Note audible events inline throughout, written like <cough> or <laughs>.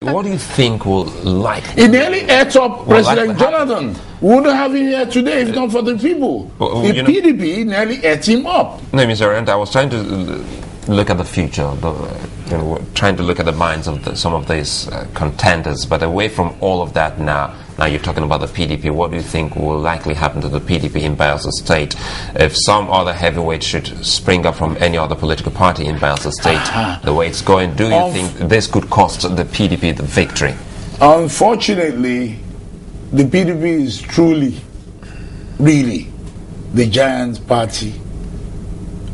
What do you think will like? It nearly ate up Well, President Jonathan. We wouldn't have him here today if not for the people. Well, oh, the know- PDP nearly ate him up. No, Mr. Uranta, I was trying to look at the future, the, uh, know, trying to look at the minds of the, some of these uh, contenders, but away from all of that now, now you're talking about the PDP, what do you think will likely happen to the PDP in Bayelsa State if some other heavyweight should spring up from any other political party in Bayelsa State? Aha. The way it's going, do you Of- think this could cost the PDP the victory? Unfortunately, the PDP is truly, really the giant party.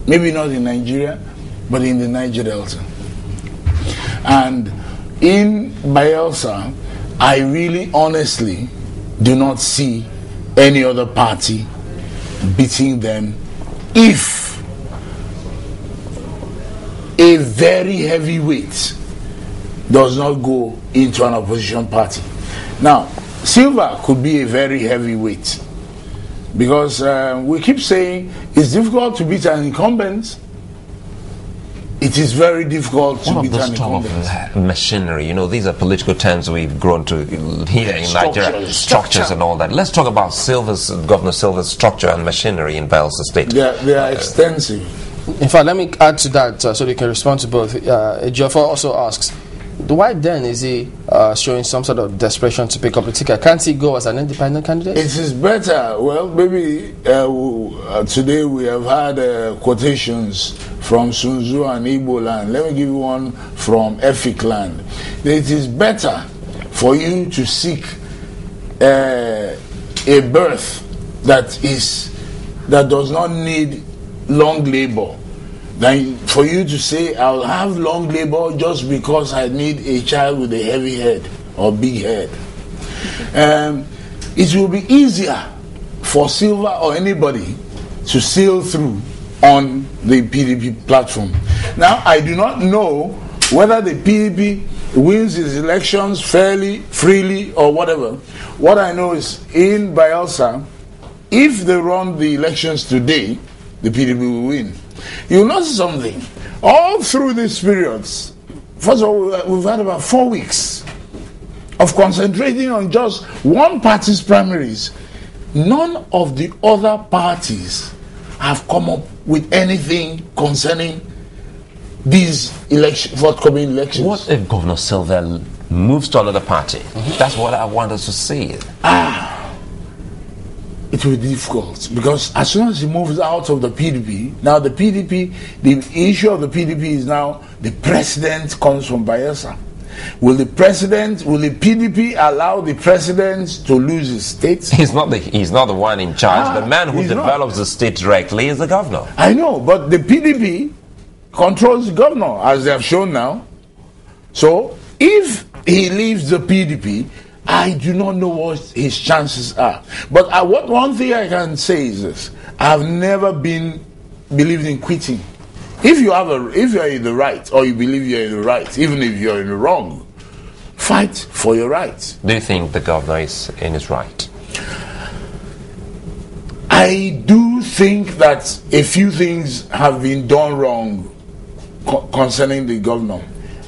Maybe not in Nigeria, but in the Niger Delta. And in Bayelsa, I really honestly do not see any other party beating them if a very heavy weight does not go into an opposition party. Now, Sylva could be a very heavy weight because uh, we keep saying it's difficult to beat an incumbent. It is very difficult to What beat about an this type of incumbent. uh, machinery? You know, these are political terms we've grown to here in Nigeria. Structures. Structures and all that. Let's talk about Sylva's, Governor Sylva's structure and machinery in Bayelsa State. They are, they are extensive. In fact, let me add to that uh, so they can respond to both. Uh, Ejiofor also asks, why then is he uh, showing some sort of desperation to pick up the ticket? Can't he go as an independent candidate? It is better. Well, maybe uh, uh, today we have had uh, quotations from Sun Tzu and Igbo land. Let me give you one from Efik land. It is better for you to seek uh, a birth that is that does not need long labor than for you to say I'll have long labor just because I need a child with a heavy head or big head. <laughs> Um, it will be easier for Sylva or anybody to sail through on the PDP platform. Now, I do not know whether the PDP wins its elections fairly, freely, or whatever. What I know is in Bayelsa, if they run the elections today, the PDP will win. You'll notice something. All through these periods, first of all, we've had about four weeks of concentrating on just one party's primaries. None of the other parties have come up with anything concerning these election, forthcoming elections. What if Governor Sylva moves to another party? Mm-hmm. That's what I want us to see. Ah, it will be difficult because as soon as he moves out of the PDP, now the PDP, the issue of the PDP is now the president comes from Bayelsa. Will the president, will the PDP allow the president to lose his state? He's not the he's not the one in charge. Ah, the man who he's not. develops the state directly is the governor. I know, but the PDP controls the governor, as they have shown now. So, if he leaves the PDP, I do not know what his chances are. But I, what one thing I can say is this: I've never been believed in quitting. If you have a, if you are in the right, or you believe you are in the right, even if you are in the wrong, fight for your rights. Do you think the governor is in his right? I do think that a few things have been done wrong co- concerning the governor.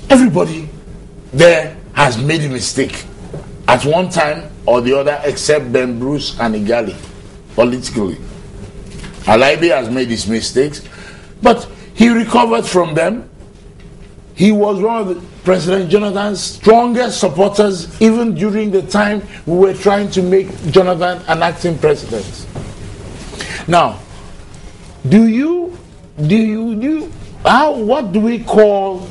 Everybody there has made a mistake at one time or the other, except Ben Bruce and Igali, politically. Alaibe has made his mistakes, but he recovered from them. He was one of President Jonathan's strongest supporters, even during the time we were trying to make Jonathan an acting president. Now, do you do you do how what do we call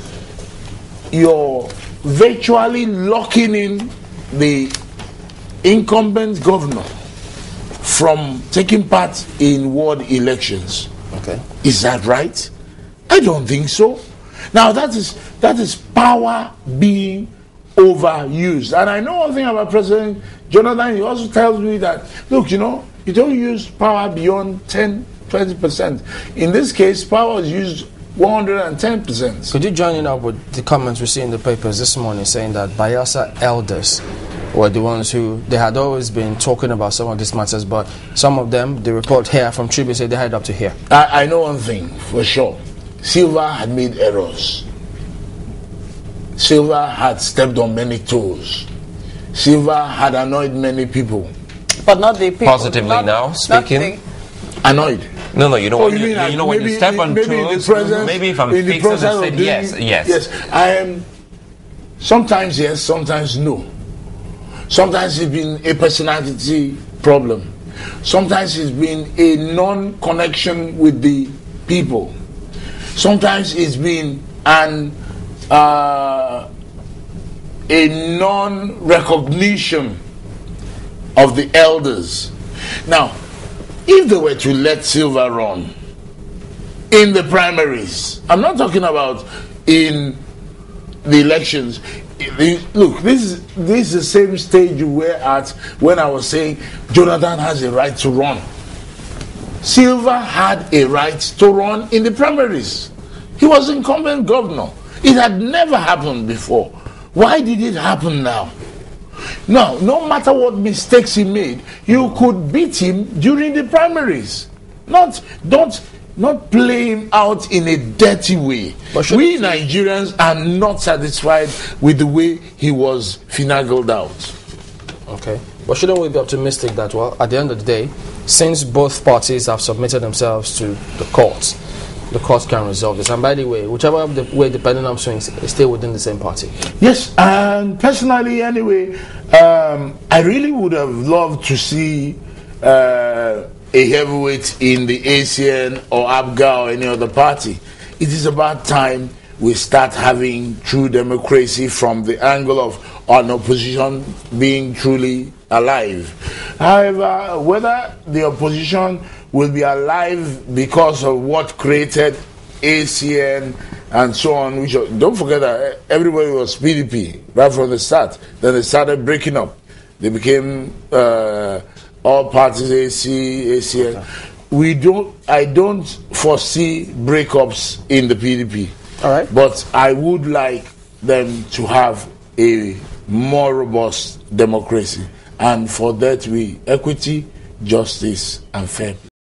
your virtually locking in the incumbent governor from taking part in ward elections? Okay. Is that right? I don't think so. Now that is that is power being overused. And I know one thing about President Jonathan, he also tells me that look, you know, you don't use power beyond 10, 20%. In this case, power is used 110%. Could you join in up with the comments we see in the papers this morning saying that Bayelsa elders were the ones who they had always been talking about some of these matters, but some of them, the report here from Tribune said they had up to here. I, I know one thing for sure. Sylva had made errors. Sylva had stepped on many toes. Sylva had annoyed many people. But not the people. Positively not- now, speaking? the- Annoyed. No, no, you know, Oh, you you, mean you know when you step on maybe toes, presence- maybe if I'm in the process of doing- yes, yes, Yes, I am. Sometimes yes, sometimes no. Sometimes it's been a personality problem. Sometimes it's been a non-connection with the people. Sometimes it's been an uh, a non-recognition of the elders. Now, if they were to let Sylva run in the primaries, I'm not talking about in the elections. Look, this is this is the same stage you were at when I was saying Jonathan has a right to run. Sylva had a right to run in the primaries. He was incumbent governor. It had never happened before. Why did it happen now? Now, no matter what mistakes he made, you could beat him during the primaries. Not, don't, not play him out in a dirty way. But We Nigerians are not satisfied with the way he was finagled out. Okay. But shouldn't we be optimistic that, well, at the end of the day, since both parties have submitted themselves to the courts, the courts can resolve this. And by the way, whichever the way the pendulum swings, it's still within the same party. Yes, and personally, anyway, um, I really would have loved to see uh, a heavyweight in the ACN or APGA or any other party. It is about time we start having true democracy from the angle of an opposition being truly alive. However, whether the opposition will be alive because of what created ACN and so on. Which don't forget that everybody was PDP right from the start. Then they started breaking up. They became uh, all parties AC, ACN. We don't. I don't foresee breakups in the PDP. All right. But I would like them to have a more robust democracy, and for that we equity, justice, and fair.